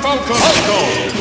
Falco. Falco.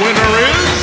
winner is...